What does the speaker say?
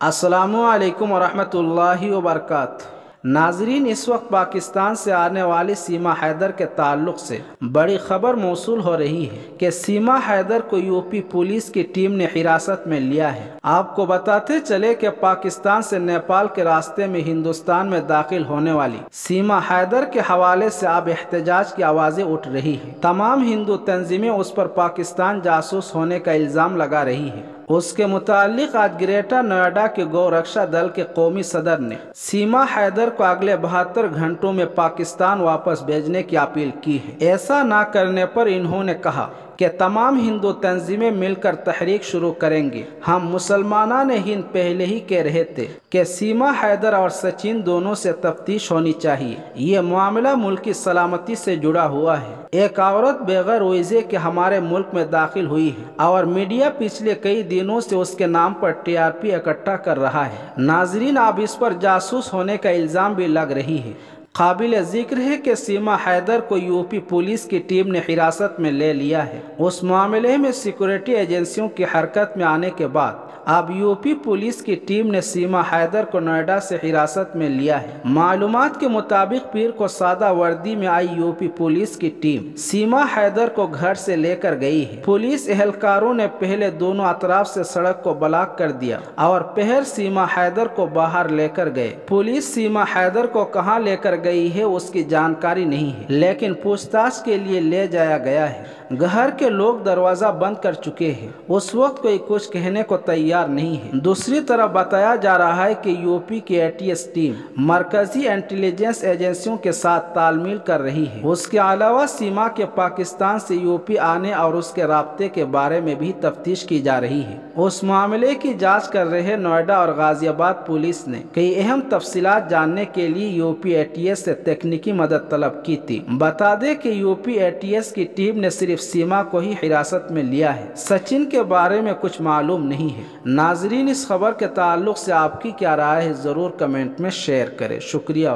असलकम वरहमल वबरक नाजरीन, इस वक्त पाकिस्तान से आने वाली सीमा हैदर के ताल्लुक से बड़ी खबर मौसू हो रही है कि सीमा हैदर को यूपी पुलिस की टीम ने हिरासत में लिया है। आपको बताते चले कि पाकिस्तान से नेपाल के रास्ते में हिंदुस्तान में दाखिल होने वाली सीमा हैदर के हवाले से अब एहतजाज की आवाज़ें उठ रही है। तमाम हिंदू तंजीमें उस पर पाकिस्तान जासूस होने का इल्ज़ाम लगा रही है। उसके मुतालिक आज ग्रेटर नोएडा के गौरक्षा दल के कौमी सदर ने सीमा हैदर को अगले बहत्तर घंटों में पाकिस्तान वापस भेजने की अपील की है। ऐसा न करने पर इन्होंने कहा कि तमाम हिंदू तंजीमें मिलकर तहरीक शुरू करेंगे। हम मुसलमान हिंद पहले ही कह रहे थे कि सीमा हैदर और सचिन दोनों से तफ्तीश होनी चाहिए। ये मामला मुल्क की सलामती से जुड़ा हुआ है। एक औरत बेगर वीजे के हमारे मुल्क में दाखिल हुई है और मीडिया पिछले कई दिनों से उसके नाम पर टीआरपी इकट्ठा कर रहा है। नाजरीन अब इस पर जासूस होने का इल्ज़ाम भी लग रही है। काबिल ज़िक्र है कि सीमा हैदर को यूपी पुलिस की टीम ने हिरासत में ले लिया है। उस मामले में सिक्योरिटी एजेंसियों की हरकत में आने के बाद, अब यूपी पुलिस की टीम ने सीमा हैदर को नोएडा से हिरासत में लिया है। मालूम के मुताबिक पीर को सादा वर्दी में आई यूपी पुलिस की टीम सीमा हैदर को घर से लेकर गई है। पुलिस एहलकारों ने पहले दोनों अतराफ से सड़क को ब्लॉक कर दिया और पहर सीमा हैदर को बाहर लेकर गए। पुलिस सीमा हैदर को कहाँ लेकर गई है, उसकी जानकारी नहीं है। लेकिन पूछताछ के लिए ले जाया गया है। घर के लोग दरवाज़ा बंद कर चुके हैं। उस वक्त कोई कुछ कहने को तैयार नहीं है। दूसरी तरफ़ बताया जा रहा है कि यूपी की एटीएस टीम मरकजी इंटेलिजेंस एजेंसियों के साथ तालमेल कर रही है। उसके अलावा सीमा के पाकिस्तान से यूपी आने और उसके रबते के बारे में भी तफ्तीश की जा रही है। उस मामले की जाँच कर रहे नोएडा और गाजियाबाद पुलिस ने कई अहम तफसीत जानने के लिए यूपी एटीएस से तकनीकी मदद तलब की थी। बता दें कि यूपी एटीएस की टीम ने सिर्फ़ सीमा को ही हिरासत में लिया है। सचिन के बारे में कुछ मालूम नहीं है। नाजरीन, इस खबर के ताल्लुक से आपकी क्या राय है, ज़रूर कमेंट में शेयर करें। शुक्रिया